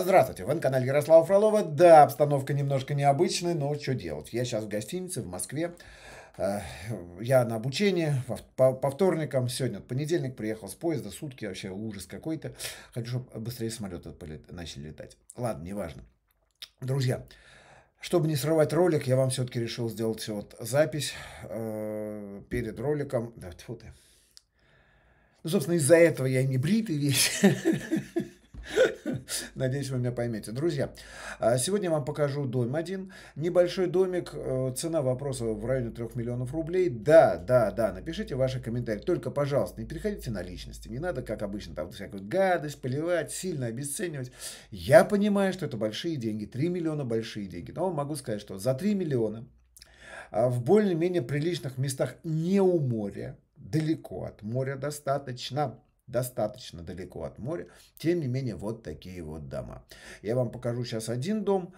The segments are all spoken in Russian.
Здравствуйте, вы на канале Ярослава Фролова. Да, обстановка немножко необычная, но что делать? Я сейчас в гостинице в Москве. Э, я на обучении по вторникам. Сегодня понедельник, приехал с поезда, сутки, вообще ужас какой-то. Хочу, чтобы быстрее самолеты начали летать. Ладно, неважно. Друзья, чтобы не срывать ролик, я вам все-таки решил сделать вот запись э, перед роликом. Да, тьфу ты. Ну, собственно, из-за этого я и не бритый весь. Надеюсь, вы меня поймете. Друзья, а, сегодня я вам покажу дом один. Небольшой домик, э, цена вопроса в районе 3 миллионов рублей. Да, да, да, напишите ваши комментарии. Только, пожалуйста, не переходите на личности. Не надо, как обычно, там всякую гадость поливать, сильно обесценивать. Я понимаю, что это большие деньги. 3 миллиона большие деньги. Но могу сказать, что за 3 миллиона а, в более-менее приличных местах не у моря, далеко от моря достаточно, достаточно далеко от моря. Тем не менее, вот такие вот дома. Я вам покажу сейчас один дом.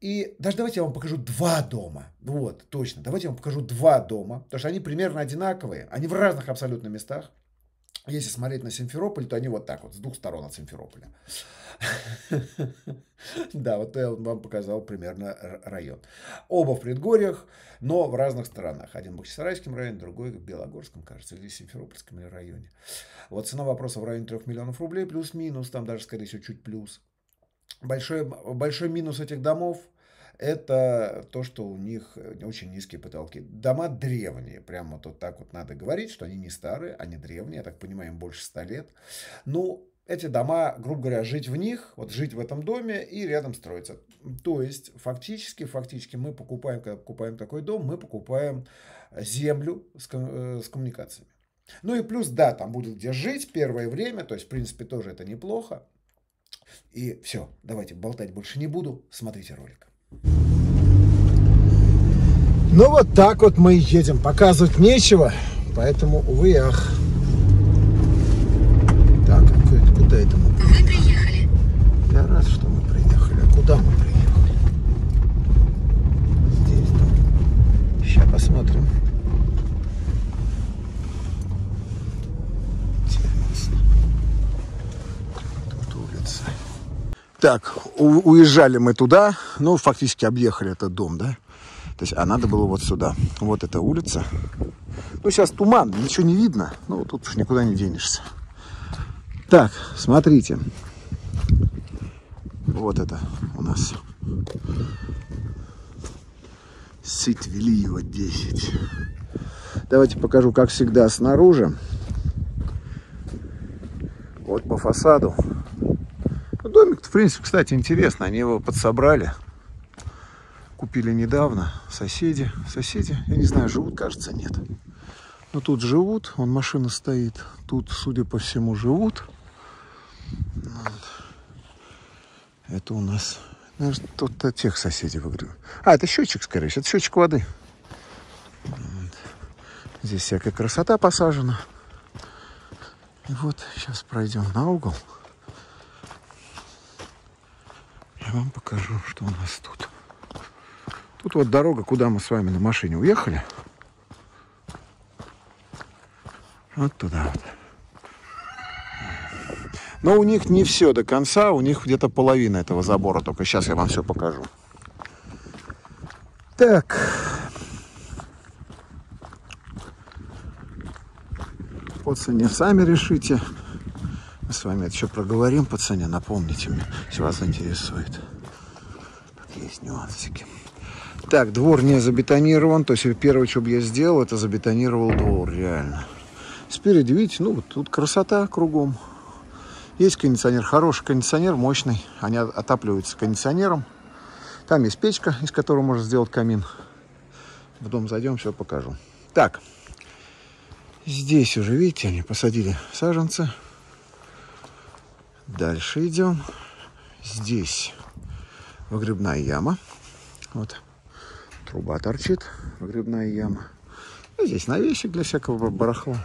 И даже давайте я вам покажу два дома. Вот, точно. Давайте я вам покажу два дома. Потому что они примерно одинаковые. Они в разных абсолютно местах. Если смотреть на Симферополь, то они вот так вот, с двух сторон от Симферополя. Да, вот я вам показал примерно район. Оба в предгорьях, но в разных сторонах. Один в Бахчисарайском районе, другой в Белогорском, кажется, или Симферопольском районе. Вот цена вопроса в районе 3 миллионов рублей, плюс-минус, там даже, скорее всего, чуть плюс. Большой, большой минус этих домов – это то, что у них э, очень низкие потолки. Дома древние, прямо вот так вот надо говорить, что они не старые, они древние, я так понимаю, им больше ста лет. Ну, эти дома, грубо говоря, жить в них, вот жить в этом доме и рядом строиться. То есть, фактически, фактически мы покупаем, когда покупаем такой дом, мы покупаем землю с, э, с коммуникациями. Ну и плюс, да, там будет где жить первое время, то есть, в принципе, тоже это неплохо. И все, давайте болтать больше не буду, смотрите ролик. Ну вот так вот мы едем. Показывать нечего, поэтому, увы, ах. Так, а куда это мы приехали? Вы приехали. Я рад, что мы приехали. А куда мы приехали? Здесь, да. Сейчас посмотрим. Интересно. Тут улица. Так, уезжали мы туда, ну, фактически объехали этот дом, да? То есть, а надо было вот сюда. Вот эта улица. Ну, сейчас туман, ничего не видно. Ну, тут уж никуда не денешься. Так, смотрите. Вот это у нас. Сытвелиева 10. Давайте покажу, как всегда, снаружи. Вот по фасаду Принципе, кстати, интересно. Они его подсобрали. Купили недавно. Соседи. Соседи, я не знаю, живут, кажется, нет. Но тут живут. Он машина стоит. Тут, судя по всему, живут. Вот. Это у нас... Наверное, тут от тех соседей выигрывают. А, это счетчик, скорее всего. Это счетчик воды. Вот. Здесь всякая красота посажена. И вот сейчас пройдем на угол. Вам покажу, что у нас тут. Тут вот дорога, куда мы с вами на машине уехали. Вот туда вот. Но у них не все до конца, у них где-то половина этого забора. Только сейчас я вам все покажу. Так. По сами решите. С вами это еще проговорим по напомните мне, если вас интересует. Тут есть нюансики. Так, двор не забетонирован. То есть первое, что бы я сделал, это забетонировал двор, реально. Спереди, видите, ну вот тут красота кругом. Есть кондиционер, хороший кондиционер, мощный. Они отапливаются кондиционером. Там есть печка, из которой можно сделать камин. В дом зайдем, все покажу. Так, здесь уже, видите, они посадили саженцы. Дальше идем. Здесь выгребная яма. Вот труба торчит, выгребная яма. И здесь навесик для всякого барахла.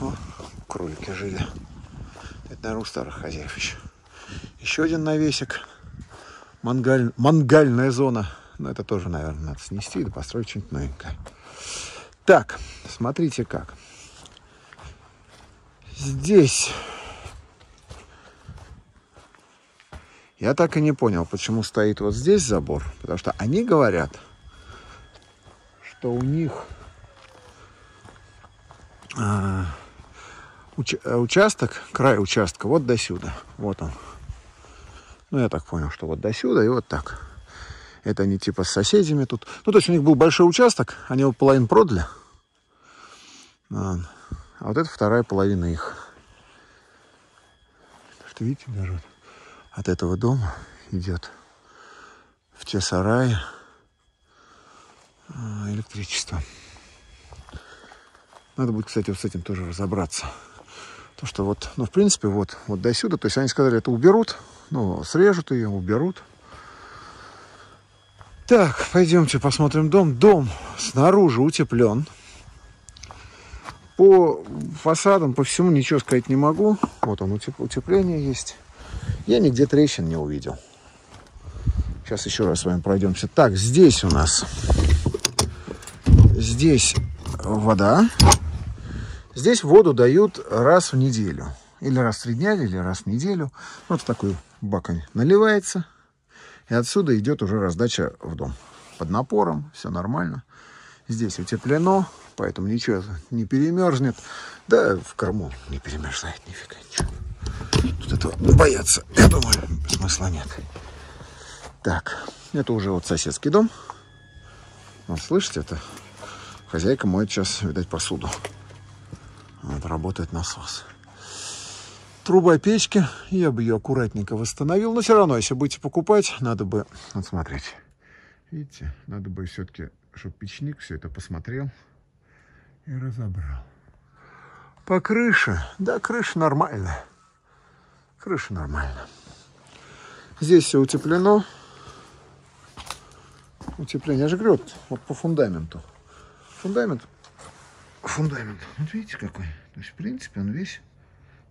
О, кролики жили. Это, наверное, у старых хозяев еще. Еще один навесик. Мангаль... Мангальная зона. Но это тоже, наверное, надо снести и построить что-нибудь новенькое. Так, смотрите как. Здесь Я так и не понял, почему стоит вот здесь забор. Потому что они говорят, что у них а, уч, участок, край участка вот до сюда. Вот он. Ну, я так понял, что вот до сюда и вот так. Это они типа с соседями тут. Ну, то есть у них был большой участок, они его половину продали. А, а вот это вторая половина их. Что видите, даже вот от этого дома идет в те сараи а, электричество. Надо будет, кстати, вот с этим тоже разобраться. То, что вот, ну, в принципе, вот, вот до сюда, то есть они сказали, это уберут, ну, срежут ее, уберут. Так, пойдемте посмотрим дом. Дом снаружи утеплен. По фасадам, по всему ничего сказать не могу. Вот он, утепление есть. Я нигде трещин не увидел. Сейчас еще раз с вами пройдемся. Так, здесь у нас... Здесь вода. Здесь воду дают раз в неделю. Или раз в три дня, или раз в неделю. Вот в такой бак наливается. И отсюда идет уже раздача в дом. Под напором, все нормально. Здесь утеплено, поэтому ничего не перемерзнет. Да, в корму не перемерзает нифига ничего. Тут этого бояться, я думаю, смысла нет. Так, это уже вот соседский дом. Вот, слышите, это хозяйка моет сейчас, видать, посуду. Вот, работает насос. Труба печки, я бы ее аккуратненько восстановил. Но все равно, если будете покупать, надо бы... Вот смотрите. Видите, надо бы все-таки, чтобы печник все это посмотрел и разобрал. По крыше, да, крыша нормальная. Крыша нормальная. Здесь все утеплено. Утепление, вот, вот по фундаменту. Фундамент, фундамент, вот видите какой. То есть, в принципе, он весь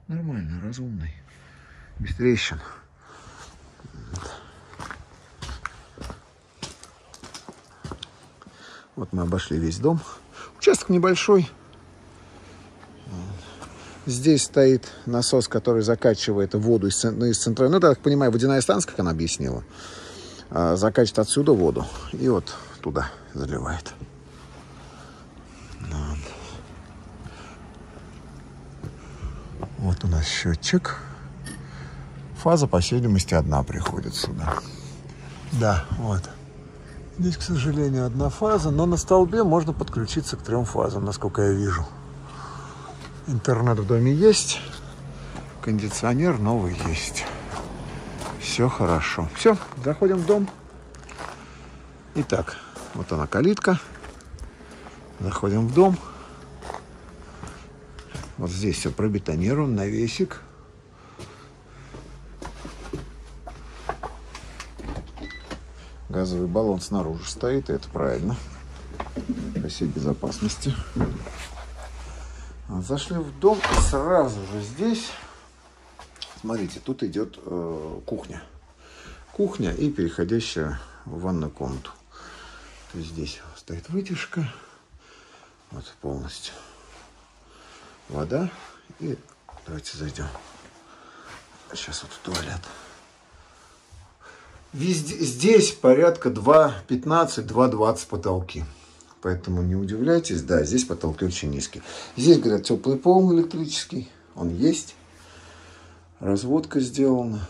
нормальный, разумный, без трещин. Вот мы обошли весь дом. Участок небольшой. Здесь стоит насос, который закачивает воду из, ну, из центральной. Ну, так понимаю, водяная станция, как она объяснила. А, закачивает отсюда воду и вот туда заливает. Вот у нас счетчик. Фаза, по всей видимости, одна приходит сюда. Да, вот. Здесь, к сожалению, одна фаза, но на столбе можно подключиться к трем фазам, насколько я вижу. Интернет в доме есть, кондиционер новый есть. Все хорошо. Все, заходим в дом. Итак, вот она калитка. Заходим в дом. Вот здесь все пробетонировано, навесик. Газовый баллон снаружи стоит, и это правильно. Спасибо безопасности. Зашли в дом, сразу же здесь, смотрите, тут идет э, кухня. Кухня и переходящая в ванную комнату. То есть здесь стоит вытяжка, вот полностью вода. И давайте зайдем. Сейчас вот в туалет. Везде, здесь порядка 2,15, 2,20 потолки. Поэтому не удивляйтесь, да, здесь потолки очень низкие. Здесь, говорят, теплый пол электрический, он есть. Разводка сделана.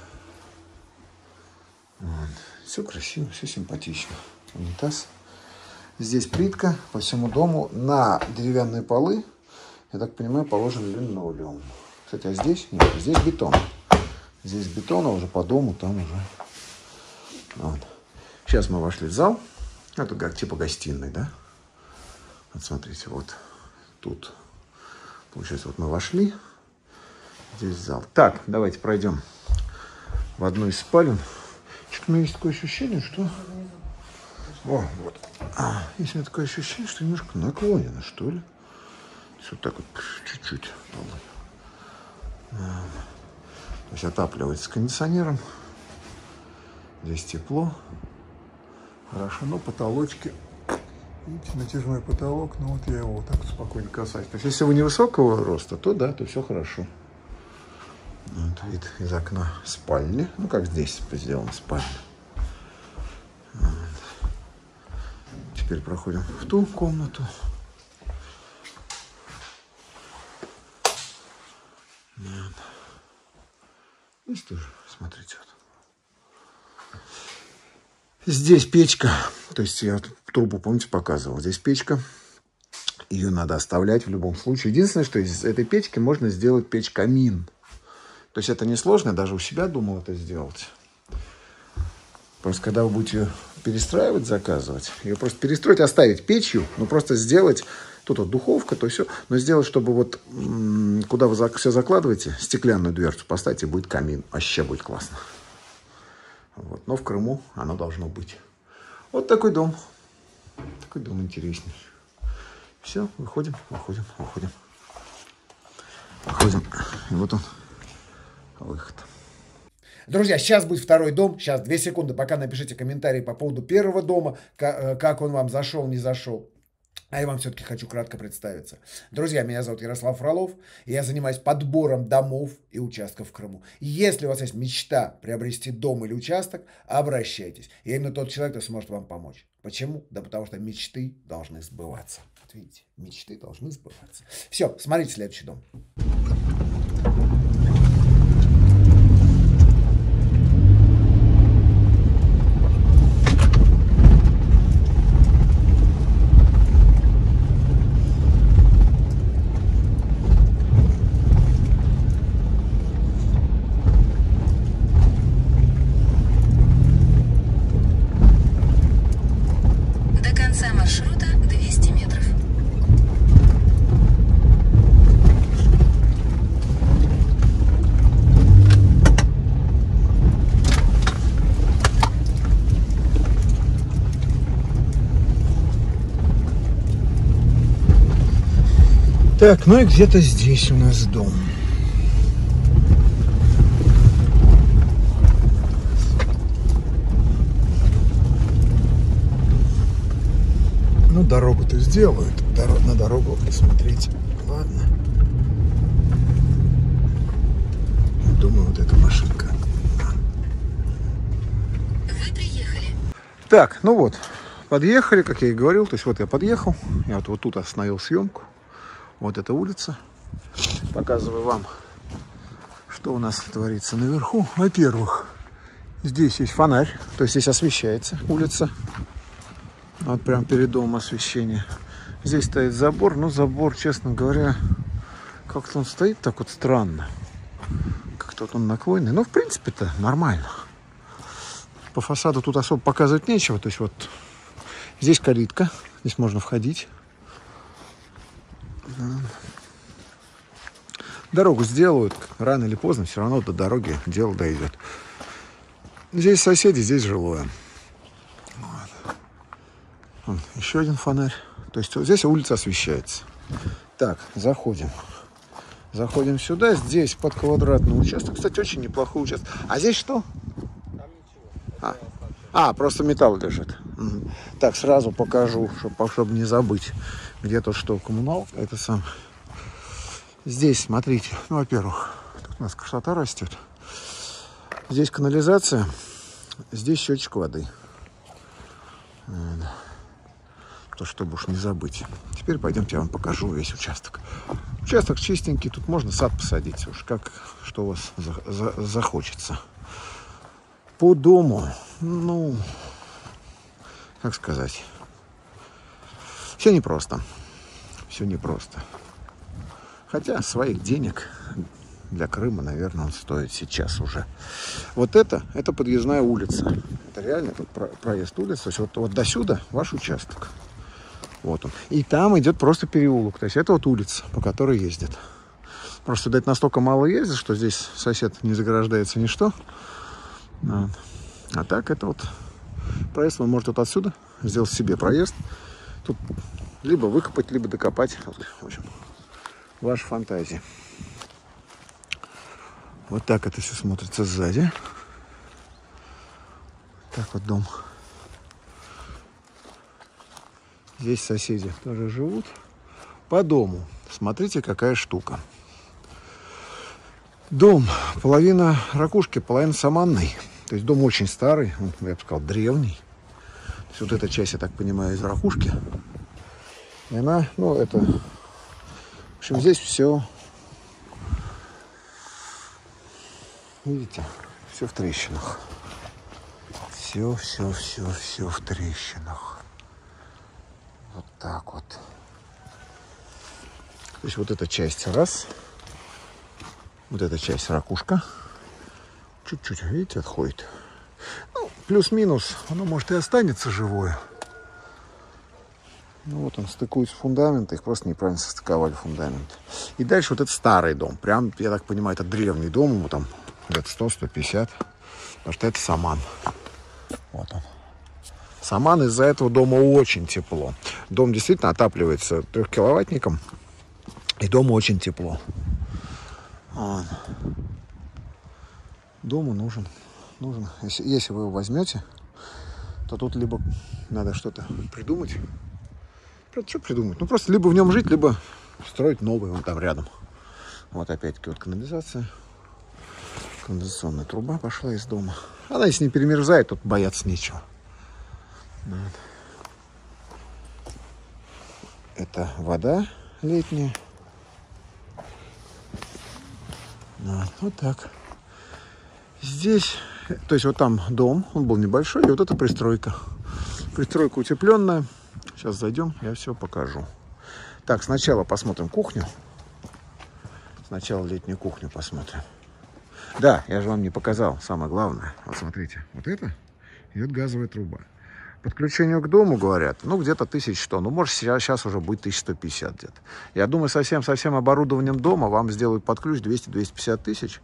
Вот. Все красиво, все симпатично. Унитаз. Здесь плитка по всему дому на деревянные полы я так понимаю, положен линолеум. Кстати, а здесь? Нет, здесь бетон. Здесь бетон, а уже по дому там уже. Вот. Сейчас мы вошли в зал. Это как типа гостиной, да? Вот смотрите, вот тут. Получается, вот мы вошли. Здесь зал. Так, давайте пройдем в одну из спален. Что-то у меня есть такое ощущение, что... О, вот. А, есть у меня такое ощущение, что немножко наклонено, что ли. Все так вот чуть-чуть. То есть отапливается кондиционером. Здесь тепло. Хорошо, но потолочки. Видите, натяжной потолок, но вот я его вот так спокойно касаюсь. То есть, если вы невысокого роста, то да, то все хорошо. Вот вид из окна спальни. Ну, как здесь сделана спальня. Вот. Теперь проходим в ту комнату. Вот. Здесь тоже, смотрите, вот. Здесь печка. То есть я трубу, помните, показывал. Здесь печка. Ее надо оставлять в любом случае. Единственное, что из этой печки можно сделать печь-камин. То есть это несложно, даже у себя думал это сделать. Просто когда вы будете перестраивать, заказывать, ее просто перестроить, оставить печью, ну просто сделать, тут вот духовка, то все, но сделать, чтобы вот куда вы все закладываете, стеклянную дверцу поставить, и будет камин. Вообще будет классно. Вот. Но в Крыму оно должно быть. Вот такой дом. Такой дом интересный. Все, выходим, выходим, выходим. Выходим. И вот он, выход. Друзья, сейчас будет второй дом. Сейчас, две секунды, пока напишите комментарий по поводу первого дома, э, как он вам зашел, не зашел. А я вам все-таки хочу кратко представиться. Друзья, меня зовут Ярослав Фролов, и я занимаюсь подбором домов и участков в Крыму. Если у вас есть мечта приобрести дом или участок, обращайтесь. Я именно тот человек, кто сможет вам помочь. Почему? Да потому что мечты должны сбываться. Вот видите, мечты должны сбываться. Все, смотрите следующий дом. Так, ну и где-то здесь у нас дом. Ну, дорогу-то сделают. На дорогу посмотреть. Ладно. Думаю, вот эта машинка. Вы приехали. Так, ну вот. Подъехали, как я и говорил. То есть вот я подъехал. Я вот, вот тут остановил съемку. Вот эта улица. Показываю вам, что у нас творится наверху. Во-первых, здесь есть фонарь, то есть здесь освещается улица. Вот прям перед домом освещение. Здесь стоит забор, но забор, честно говоря, как-то он стоит так вот странно. Как-то вот он наклонный. Но в принципе-то нормально. По фасаду тут особо показывать нечего. То есть вот здесь калитка, здесь можно входить. Дорогу сделают, рано или поздно, все равно до дороги дело дойдет. Здесь соседи, здесь жилое. Вот. Еще один фонарь. То есть вот здесь улица освещается. Так, заходим. Заходим сюда. Здесь под квадратный участок. Кстати, очень неплохой участок. А здесь что? А, а просто металл лежит. Так, сразу покажу, чтобы, чтобы не забыть где то что коммунал, это сам. Здесь, смотрите, ну, во-первых, тут у нас красота растет. Здесь канализация, здесь счетчик воды. То, чтобы уж не забыть. Теперь пойдемте я вам покажу весь участок. Участок чистенький, тут можно сад посадить уж, как что у вас за, за, захочется. По дому, ну, как сказать, все непросто. Все непросто. Хотя своих денег для Крыма, наверное, он стоит сейчас уже. Вот это, это подъездная улица. Это реально тут проезд улицы. То есть вот, вот до сюда ваш участок. Вот он. И там идет просто переулок. То есть это вот улица, по которой ездят. Просто дать настолько мало ездит, что здесь сосед не заграждается ничто. А так это вот проезд. Он может вот отсюда сделать себе проезд. Тут либо выкопать, либо докопать. В общем, ваша фантазия. Вот так это все смотрится сзади. Так вот дом. Здесь соседи тоже живут. По дому. Смотрите, какая штука. Дом. Половина ракушки, половина саманной. То есть дом очень старый, я бы сказал, древний. Есть вот эта часть, я так понимаю, из ракушки. И она, ну, это... В общем, здесь все... Видите? Все в трещинах. Все, все, все, все в трещинах. Вот так вот. То есть вот эта часть раз. Вот эта часть ракушка. Чуть-чуть, видите, отходит. Ну, плюс-минус, оно может и останется живое. Ну вот он стыкуется фундамент, их просто неправильно состыковали фундамент. И дальше вот этот старый дом. Прям, я так понимаю, это древний дом, ему там лет 100-150. Потому что это саман. Вот он. Саман из-за этого дома очень тепло. Дом действительно отапливается трехкиловаттником. И дома очень тепло. Вот. Дому нужен. Нужен. Если, если вы его возьмете, то тут либо надо что-то придумать. Что придумать? Ну, просто либо в нем жить, либо строить новый вон там рядом. Вот опять-таки вот канализация. Канализационная труба пошла из дома. Она если не перемерзает, тут бояться нечего. Вот. Это вода летняя. Вот, вот так. Здесь, то есть вот там дом, он был небольшой, и вот это пристройка. Пристройка утепленная. Сейчас зайдем, я все покажу. Так, сначала посмотрим кухню. Сначала летнюю кухню посмотрим. Да, я же вам не показал самое главное. Вот смотрите, вот это идет газовая труба. Подключению к дому, говорят, ну, где-то 1100. Ну, может, сейчас уже будет 1150 где-то. Я думаю, совсем-совсем оборудованием дома вам сделают под ключ 200-250 тысяч.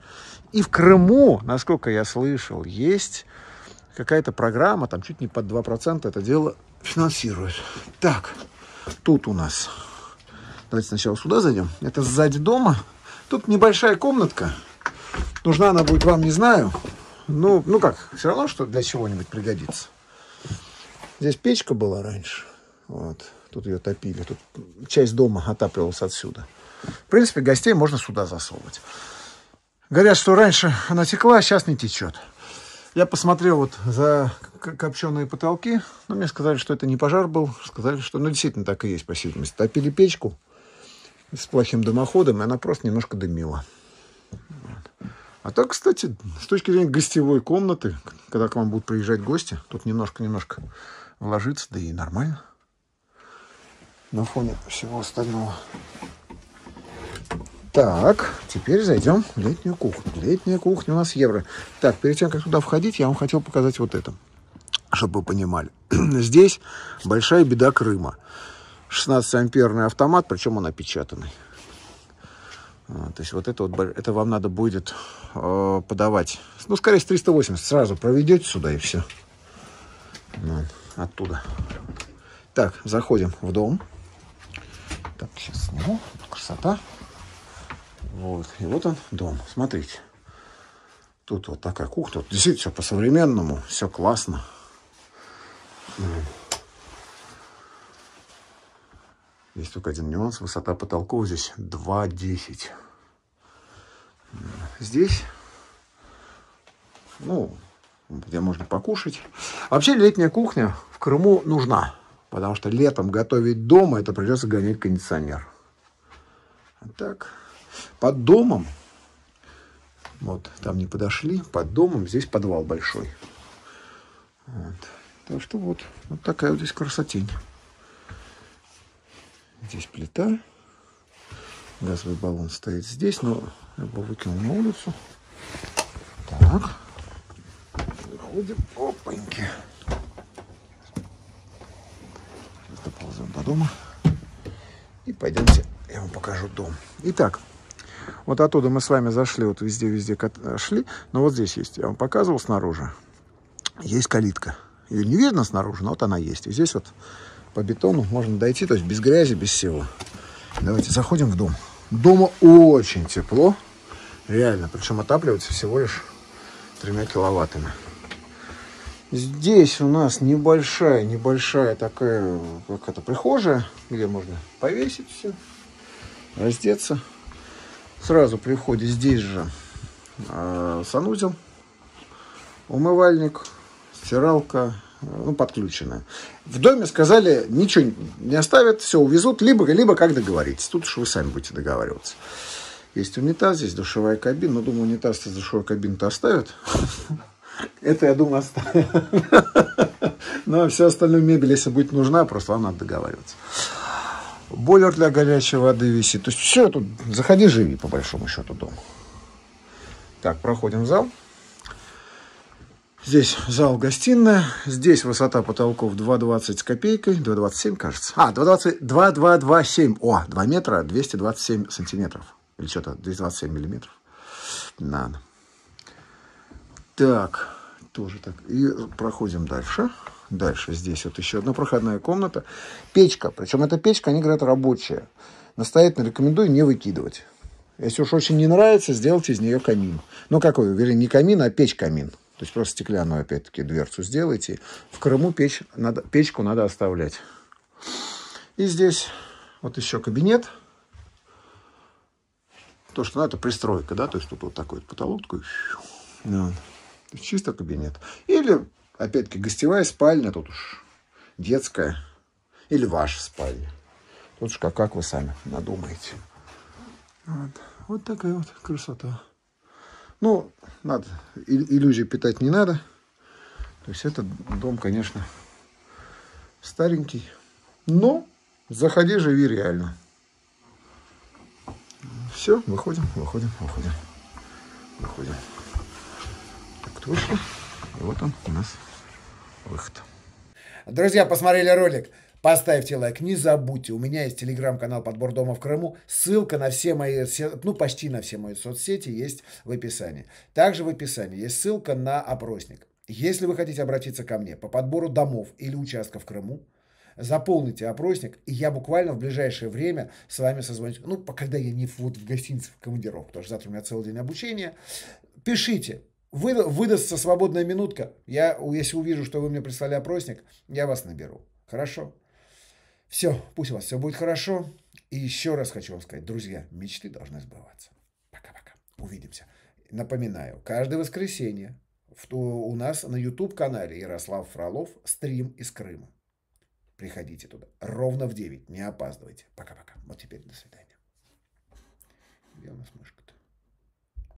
И в Крыму, насколько я слышал, есть какая-то программа, там чуть не под 2% это дело финансирует. Так, тут у нас... Давайте сначала сюда зайдем. Это сзади дома. Тут небольшая комнатка. Нужна она будет вам, не знаю. Ну, ну как, все равно, что для чего-нибудь пригодится. Здесь печка была раньше. Вот. Тут ее топили. Тут часть дома отапливалась отсюда. В принципе, гостей можно сюда засовывать. Говорят, что раньше она текла, а сейчас не течет. Я посмотрел вот за копченые потолки. Но мне сказали, что это не пожар был. Сказали, что, ну, действительно так и есть, по всей видимости. Топили печку с плохим дымоходом, и она просто немножко дымила. А так, кстати, с точки зрения гостевой комнаты, когда к вам будут приезжать гости, тут немножко-немножко ложится, да и нормально. На фоне всего остального. Так, теперь зайдем в летнюю кухню. Летняя кухня у нас евро. Так, перед тем, как туда входить, я вам хотел показать вот это, чтобы вы понимали. Здесь большая беда Крыма. 16-амперный автомат, причем он опечатанный. А, то есть вот это вот, это вам надо будет э, подавать. Ну, скорее, с 380 сразу проведете сюда и все. Вот, оттуда. Так, заходим в дом. Так, сейчас сниму. Красота. Вот. И вот он, дом. Смотрите. Тут вот такая кухня. Тут действительно все по-современному. Все классно. Есть только один нюанс. Высота потолков здесь 2,10. Здесь, ну, где можно покушать. Вообще летняя кухня в Крыму нужна. Потому что летом готовить дома, это придется гонять кондиционер. Так, под домом, вот, там не подошли, под домом здесь подвал большой. Вот. Так что вот, вот такая вот здесь красотень. Здесь плита. Газовый баллон стоит здесь, но я бы выкинул на улицу. Так. Выходим. Опаньки. Сейчас доползем до дома. И пойдемте, я вам покажу дом. Итак, вот оттуда мы с вами зашли, вот везде-везде шли. Но вот здесь есть, я вам показывал снаружи, есть калитка. Ее не видно снаружи, но вот она есть. И здесь вот по бетону можно дойти, то есть без грязи, без всего. Давайте заходим в дом. Дома очень тепло, реально, причем отапливается всего лишь тремя киловаттами. Здесь у нас небольшая, небольшая такая, как это, прихожая, где можно повесить все, раздеться. Сразу при входе здесь же э, санузел, умывальник, стиралка, ну, подключенная. В доме сказали, ничего не оставят, все увезут, либо, либо как договоритесь. Тут уж вы сами будете договариваться. Есть унитаз, здесь душевая кабина. Ну, думаю, унитаз с душевой кабины-то оставят. Это, я думаю, оставят. Ну, а все остальное мебель, если будет нужна, просто вам надо договариваться. Бойлер для горячей воды висит. То есть все тут, заходи, живи, по большому счету, дом. Так, проходим в зал. Здесь зал-гостиная. Здесь высота потолков 2,20 с копейкой. 2,27, кажется. А, 2,20, 2,227. О, 2 метра 227 сантиметров. Или что-то, 227 миллиметров. Надо. Так, тоже так. И проходим дальше. Дальше здесь вот еще одна проходная комната. Печка. Причем эта печка, они говорят, рабочая. Настоятельно рекомендую не выкидывать. Если уж очень не нравится, сделайте из нее камин. Ну, какой, вернее, не камин, а печь-камин. То есть просто стеклянную, опять-таки, дверцу сделайте. В Крыму печь, надо, печку надо оставлять. И здесь вот еще кабинет. То, что ну, это пристройка, да, то есть тут вот такой вот потолок такой. Да. Чисто кабинет. Или, опять-таки, гостевая спальня, тут уж детская. Или ваша спальня. Тут уж как, как вы сами надумаете. Вот. вот такая вот красота. Ну, надо, иллюзии питать не надо. То есть этот дом, конечно, старенький. Но заходи, живи реально. Все, выходим, выходим, выходим. Выходим. Вышли. И вот он у нас выход. Друзья, посмотрели ролик. Поставьте лайк, не забудьте, у меня есть телеграм-канал «Подбор дома в Крыму». Ссылка на все мои, ну почти на все мои соцсети есть в описании. Также в описании есть ссылка на опросник. Если вы хотите обратиться ко мне по подбору домов или участков в Крыму, заполните опросник, и я буквально в ближайшее время с вами созвонюсь. Ну, когда я не вот в гостинице в командировку, потому что завтра у меня целый день обучения. Пишите, вы, выдастся свободная минутка. Я, если увижу, что вы мне прислали опросник, я вас наберу. Хорошо? Все, пусть у вас все будет хорошо. И еще раз хочу вам сказать, друзья, мечты должны сбываться. Пока-пока. Увидимся. Напоминаю, каждое воскресенье у нас на YouTube-канале Ярослав Фролов стрим из Крыма. Приходите туда. Ровно в 9. Не опаздывайте. Пока-пока. Вот теперь до свидания. Где у нас мышка?